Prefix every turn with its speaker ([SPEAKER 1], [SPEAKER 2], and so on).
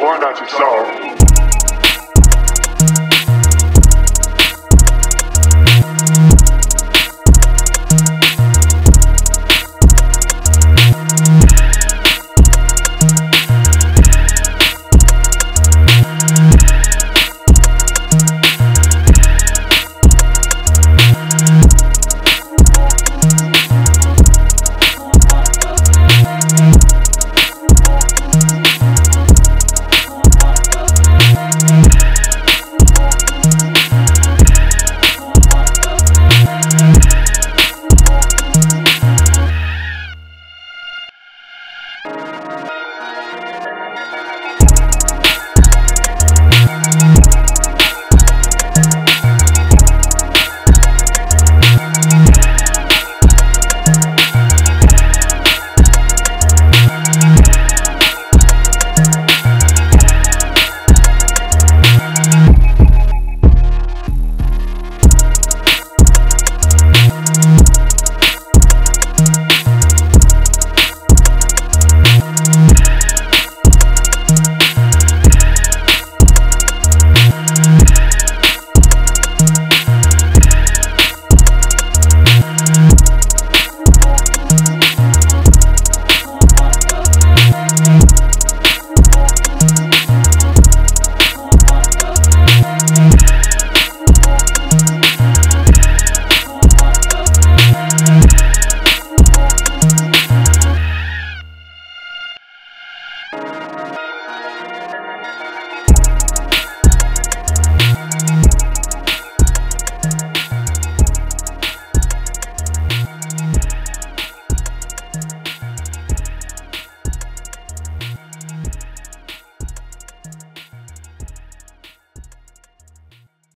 [SPEAKER 1] Why not yourself?